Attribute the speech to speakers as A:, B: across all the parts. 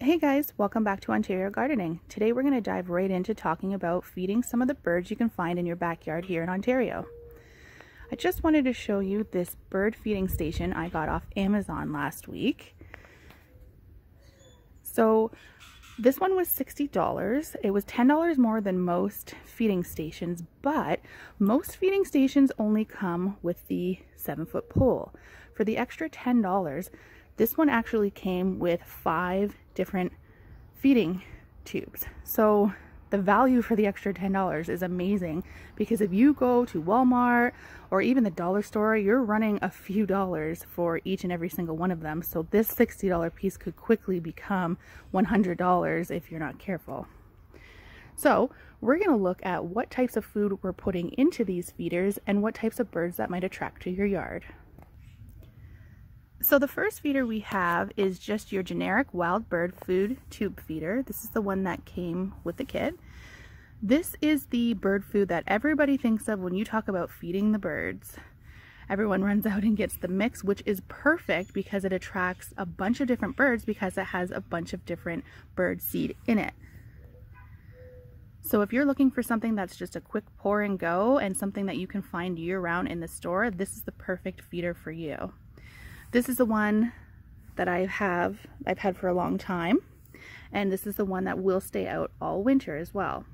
A: Hey guys, welcome back to Ontario Gardening. Today we're going to dive right into talking about feeding some of the birds you can find in your backyard here in Ontario. I just wanted to show you this bird feeding station I got off Amazon last week. So this one was $60. It was $10 more than most feeding stations, but most feeding stations only come with the seven foot pole. For the extra $10, this one actually came with five different feeding tubes. So the value for the extra $10 is amazing because if you go to Walmart or even the dollar store, you're running a few dollars for each and every single one of them. So this $60 piece could quickly become $100 if you're not careful. So we're going to look at what types of food we're putting into these feeders and what types of birds that might attract to your yard. So the first feeder we have is just your generic wild bird food tube feeder. This is the one that came with the kit. This is the bird food that everybody thinks of when you talk about feeding the birds. Everyone runs out and gets the mix, which is perfect because it attracts a bunch of different birds because it has a bunch of different bird seed in it. So if you're looking for something that's just a quick pour and go and something that you can find year round in the store, this is the perfect feeder for you. This is the one that I have, I've had for a long time. And this is the one that will stay out all winter as well.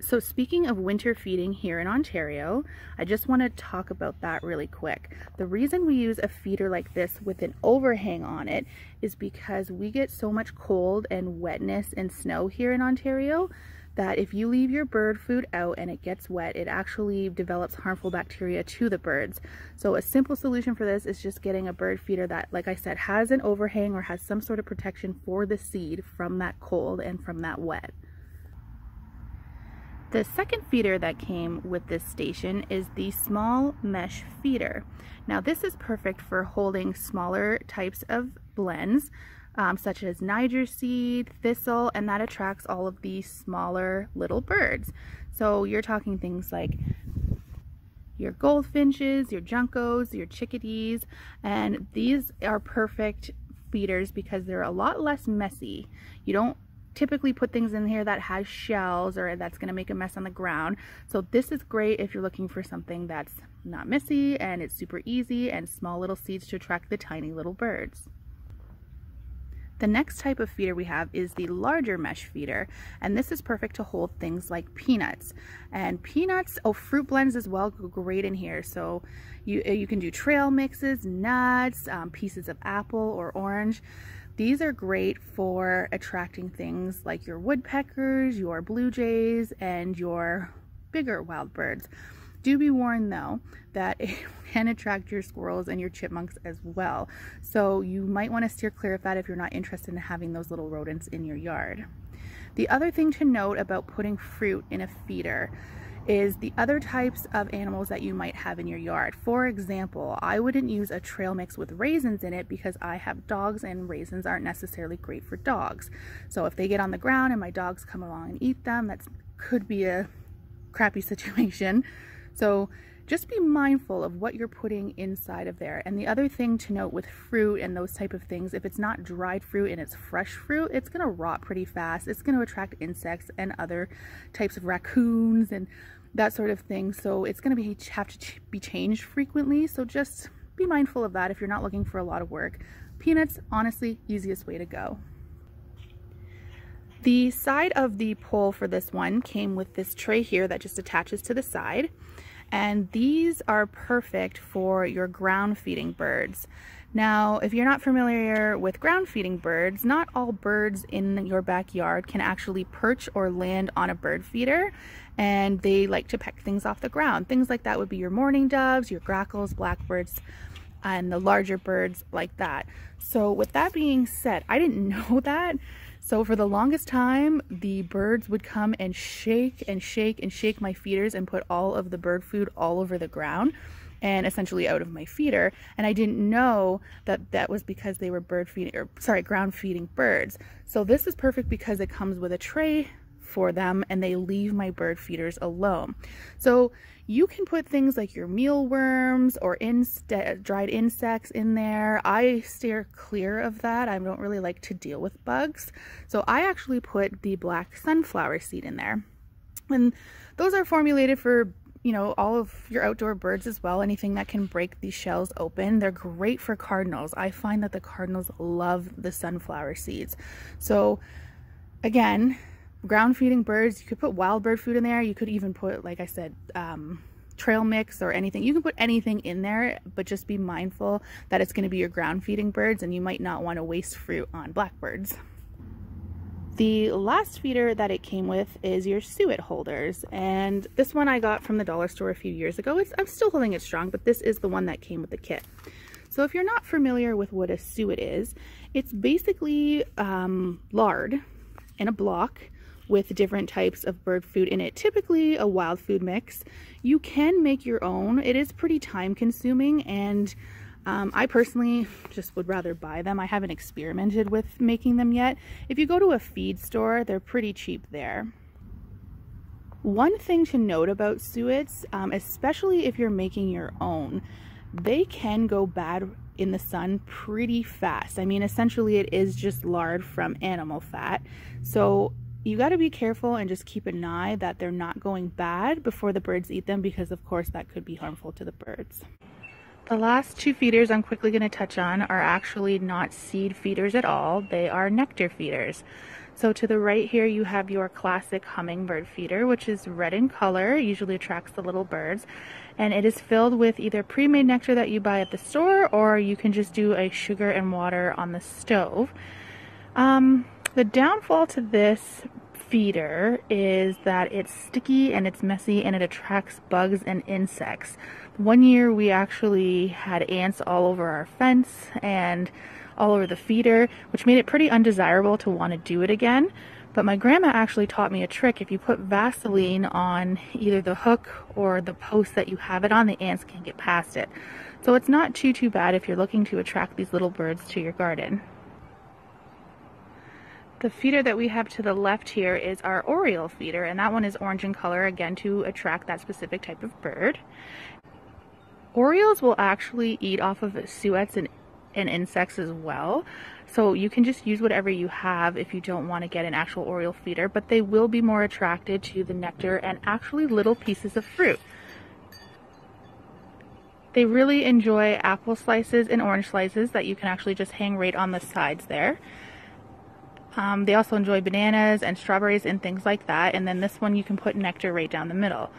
A: So speaking of winter feeding here in Ontario, I just want to talk about that really quick. The reason we use a feeder like this with an overhang on it is because we get so much cold and wetness and snow here in Ontario that if you leave your bird food out and it gets wet, it actually develops harmful bacteria to the birds. So a simple solution for this is just getting a bird feeder that, like I said, has an overhang or has some sort of protection for the seed from that cold and from that wet. The second feeder that came with this station is the small mesh feeder. Now this is perfect for holding smaller types of blends um, such as Niger seed, thistle, and that attracts all of these smaller little birds. So you're talking things like your goldfinches, your juncos, your chickadees, and these are perfect feeders because they're a lot less messy. You don't typically put things in here that has shells or that's going to make a mess on the ground. So this is great if you're looking for something that's not messy and it's super easy and small little seeds to attract the tiny little birds. The next type of feeder we have is the larger mesh feeder, and this is perfect to hold things like peanuts. And peanuts, oh, fruit blends as well go great in here. So you, uh, you can do trail mixes, nuts, um, pieces of apple or orange. These are great for attracting things like your woodpeckers, your blue jays, and your bigger wild birds. Do be warned though that it can attract your squirrels and your chipmunks as well. So you might want to steer clear of that if you're not interested in having those little rodents in your yard. The other thing to note about putting fruit in a feeder is the other types of animals that you might have in your yard. For example, I wouldn't use a trail mix with raisins in it because I have dogs and raisins aren't necessarily great for dogs. So if they get on the ground and my dogs come along and eat them, that could be a crappy situation. So just be mindful of what you're putting inside of there. And the other thing to note with fruit and those type of things, if it's not dried fruit and it's fresh fruit, it's gonna rot pretty fast. It's gonna attract insects and other types of raccoons and that sort of thing. So it's gonna be have to ch be changed frequently. So just be mindful of that if you're not looking for a lot of work. Peanuts, honestly, easiest way to go. The side of the pole for this one came with this tray here that just attaches to the side. And these are perfect for your ground feeding birds. Now, if you're not familiar with ground feeding birds, not all birds in your backyard can actually perch or land on a bird feeder and they like to peck things off the ground. Things like that would be your mourning doves, your grackles, blackbirds, and the larger birds like that. So with that being said, I didn't know that. So for the longest time, the birds would come and shake and shake and shake my feeders and put all of the bird food all over the ground and essentially out of my feeder. And I didn't know that that was because they were bird feeding, or sorry, ground feeding birds. So this is perfect because it comes with a tray for them and they leave my bird feeders alone. So you can put things like your mealworms or inst dried insects in there. I steer clear of that. I don't really like to deal with bugs. So I actually put the black sunflower seed in there. And those are formulated for you know, all of your outdoor birds as well, anything that can break these shells open. They're great for cardinals. I find that the cardinals love the sunflower seeds. So again, ground feeding birds. You could put wild bird food in there. You could even put, like I said, um, trail mix or anything. You can put anything in there, but just be mindful that it's going to be your ground feeding birds and you might not want to waste fruit on blackbirds. The last feeder that it came with is your suet holders. And this one I got from the dollar store a few years ago. It's, I'm still holding it strong, but this is the one that came with the kit. So if you're not familiar with what a suet is, it's basically um, lard in a block with different types of bird food in it, typically a wild food mix. You can make your own. It is pretty time consuming and um, I personally just would rather buy them. I haven't experimented with making them yet. If you go to a feed store, they're pretty cheap there. One thing to note about suets, um, especially if you're making your own, they can go bad in the sun pretty fast. I mean, essentially it is just lard from animal fat. So you got to be careful and just keep an eye that they're not going bad before the birds eat them because of course that could be harmful to the birds. The last two feeders I'm quickly going to touch on are actually not seed feeders at all. They are nectar feeders. So to the right here you have your classic hummingbird feeder which is red in color, usually attracts the little birds and it is filled with either pre-made nectar that you buy at the store or you can just do a sugar and water on the stove. Um, the downfall to this feeder is that it's sticky and it's messy and it attracts bugs and insects. One year we actually had ants all over our fence and all over the feeder, which made it pretty undesirable to want to do it again. But my grandma actually taught me a trick. If you put Vaseline on either the hook or the post that you have it on, the ants can't get past it. So it's not too, too bad if you're looking to attract these little birds to your garden. The feeder that we have to the left here is our oriole feeder, and that one is orange in color, again, to attract that specific type of bird. Orioles will actually eat off of suets and, and insects as well. So you can just use whatever you have if you don't want to get an actual oriole feeder, but they will be more attracted to the nectar and actually little pieces of fruit. They really enjoy apple slices and orange slices that you can actually just hang right on the sides there. Um, they also enjoy bananas and strawberries and things like that. And then this one you can put nectar right down the middle.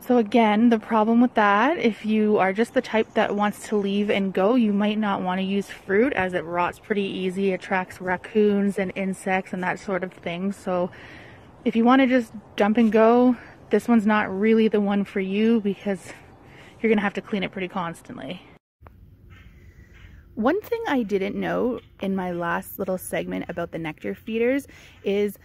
A: So again, the problem with that, if you are just the type that wants to leave and go, you might not want to use fruit as it rots pretty easy, attracts raccoons and insects and that sort of thing. So if you want to just dump and go, this one's not really the one for you because you're going to have to clean it pretty constantly. One thing I didn't know in my last little segment about the nectar feeders is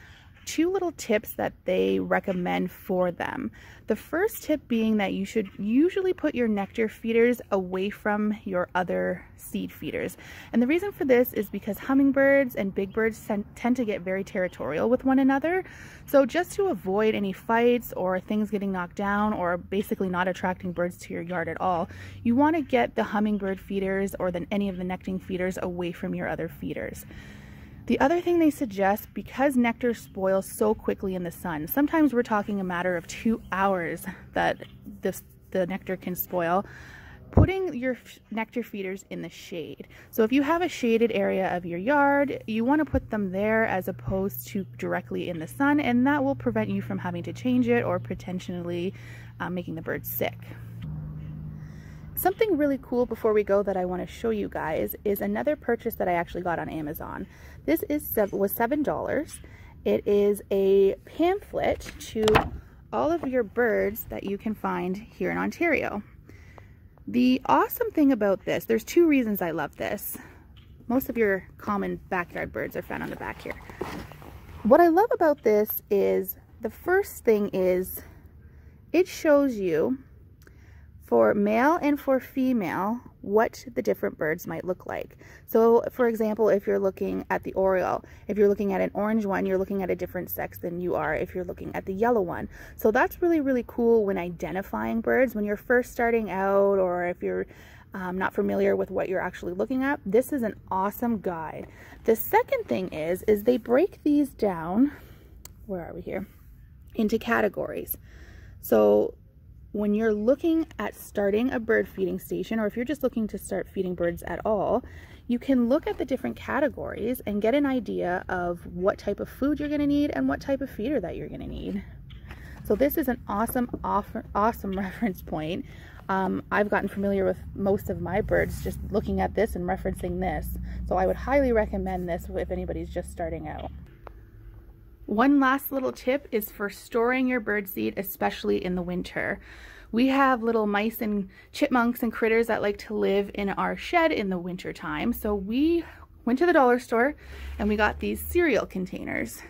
A: two little tips that they recommend for them. The first tip being that you should usually put your nectar feeders away from your other seed feeders. And the reason for this is because hummingbirds and big birds tend to get very territorial with one another. So just to avoid any fights or things getting knocked down or basically not attracting birds to your yard at all, you want to get the hummingbird feeders or then any of the nectar feeders away from your other feeders. The other thing they suggest, because nectar spoils so quickly in the sun, sometimes we're talking a matter of two hours that this, the nectar can spoil, putting your nectar feeders in the shade. So if you have a shaded area of your yard, you want to put them there as opposed to directly in the sun, and that will prevent you from having to change it or potentially um, making the birds sick. Something really cool before we go that I want to show you guys is another purchase that I actually got on Amazon. This is was $7. It is a pamphlet to all of your birds that you can find here in Ontario. The awesome thing about this, there's two reasons I love this. Most of your common backyard birds are found on the back here. What I love about this is the first thing is it shows you for male and for female what the different birds might look like. So for example, if you're looking at the oriole, if you're looking at an orange one, you're looking at a different sex than you are if you're looking at the yellow one. So that's really, really cool when identifying birds. When you're first starting out or if you're um, not familiar with what you're actually looking at, this is an awesome guide. The second thing is, is they break these down, where are we here, into categories. So when you're looking at starting a bird feeding station, or if you're just looking to start feeding birds at all, you can look at the different categories and get an idea of what type of food you're gonna need and what type of feeder that you're gonna need. So this is an awesome, awesome reference point. Um, I've gotten familiar with most of my birds just looking at this and referencing this. So I would highly recommend this if anybody's just starting out. One last little tip is for storing your bird seed, especially in the winter. We have little mice and chipmunks and critters that like to live in our shed in the winter time. So we went to the dollar store and we got these cereal containers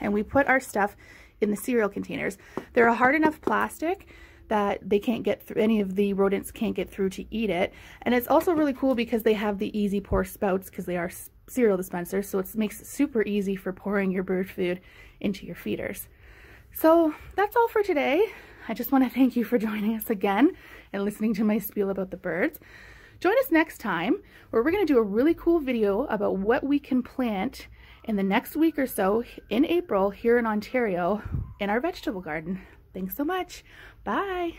A: and we put our stuff in the cereal containers. They're a hard enough plastic that they can't get through, any of the rodents can't get through to eat it. And it's also really cool because they have the easy pour spouts because they are cereal dispensers. So it makes it super easy for pouring your bird food into your feeders. So that's all for today. I just want to thank you for joining us again and listening to my spiel about the birds. Join us next time where we're going to do a really cool video about what we can plant in the next week or so in April here in Ontario in our vegetable garden. Thanks so much. Bye.